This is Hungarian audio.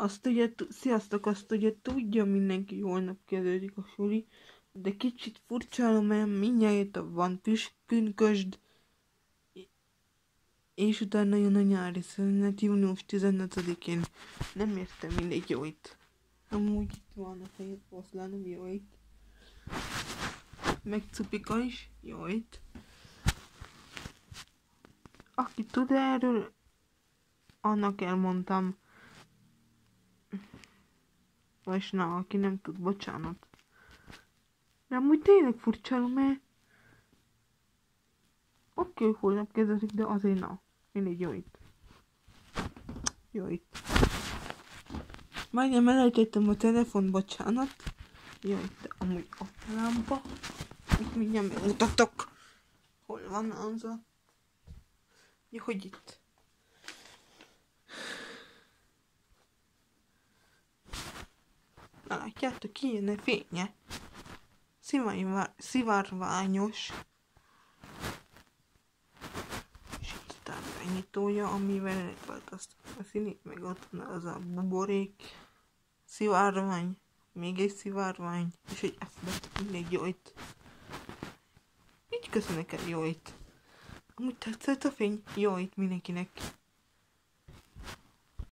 Azt ugye, sziasztok, azt ugye tudja mindenki, holnap kezdődik a suli, de kicsit furcsálom, mert mindjárt van pünkösd, és utána jön a nyári szünet június 15-én. Nem értem mindegy jó itt. Amúgy itt van a fehér poszlánom, jó itt. Meg cupika is, jó itt. Aki tud erről, annak elmondtam. Vagy na, aki nem tud, bocsánat. De amúgy tényleg furcsálom, mert Oké, okay, holnap kezdődik, de azért na. Mindig jó itt. Jó itt. Majdnem elejtettem a telefon, bocsánat. Jó itt, amúgy a lámpa. Itt mindjárt megmutatok. Hol van az a... Jó, hogy itt. Látjátok, ki jönne fénye. Szivárványos. irányítója, amivel változtatjuk a színét, meg ott van az a buborék, szivárvány, még egy szivárvány, és egy F mindegy jó itt. Így köszönök el jó itt. Amúgy tetszett a fény? Jó itt mindenkinek.